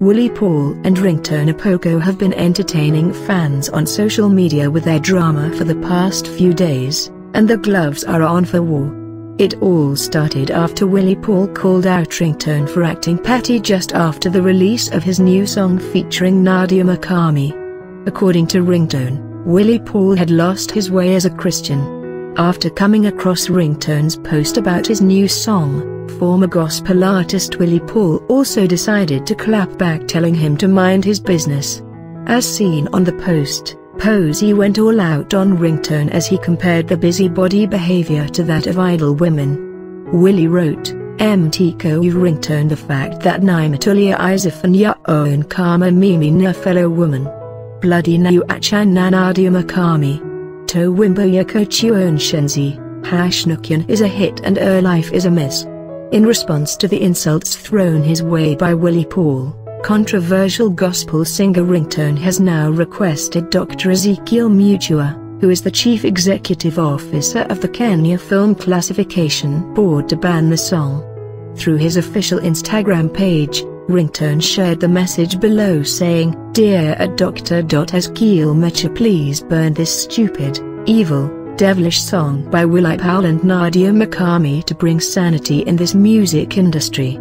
Willy Paul and Ringtone Apoko have been entertaining fans on social media with their drama for the past few days, and the gloves are on for war. It all started after Willy Paul called out Ringtone for acting petty just after the release of his new song featuring Nadia Mukami. According to Ringtone, Willy Paul had lost his way as a Christian. After coming across Ringtone's post about his new song, Former gospel artist Willy Paul also decided to clap back telling him to mind his business. As seen on the post, Pozee went all out on ringtone as he compared the busybody behavior to that of idle women. Willy wrote, MTK you ringtone the fact that Nimatulia Isafan ya own kama mimi na fellow woman. Bloody na you achan nanadia Mukami. To wimbo yako shenzi, Hashnukian is a hit and er life is a miss. In response to the insults thrown his way by Willy Paul, controversial gospel singer Ringtone has now requested Dr. Ezekiel Mutua, who is the chief executive officer of the Kenya Film Classification Board to ban the song. Through his official Instagram page, Ringtone shared the message below saying, Dear Dr. Ezekiel Mutua please burn this stupid, evil, devilish song by Willy Paul and Nadia Mukami to bring sanity in this music industry.